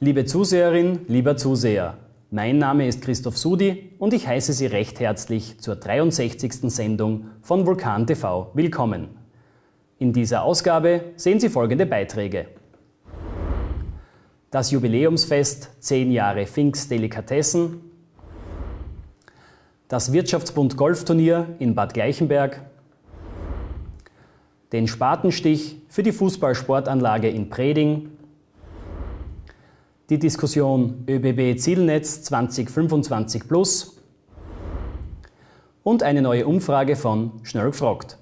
Liebe Zuseherin, lieber Zuseher, mein Name ist Christoph Sudi und ich heiße Sie recht herzlich zur 63. Sendung von Vulkan TV willkommen. In dieser Ausgabe sehen Sie folgende Beiträge. Das Jubiläumsfest 10 Jahre Finks Delikatessen das Wirtschaftsbund Golfturnier in Bad Gleichenberg, den Spatenstich für die Fußballsportanlage in Preding, die Diskussion ÖBB Zielnetz 2025 Plus. Und eine neue Umfrage von Schnell gefragt.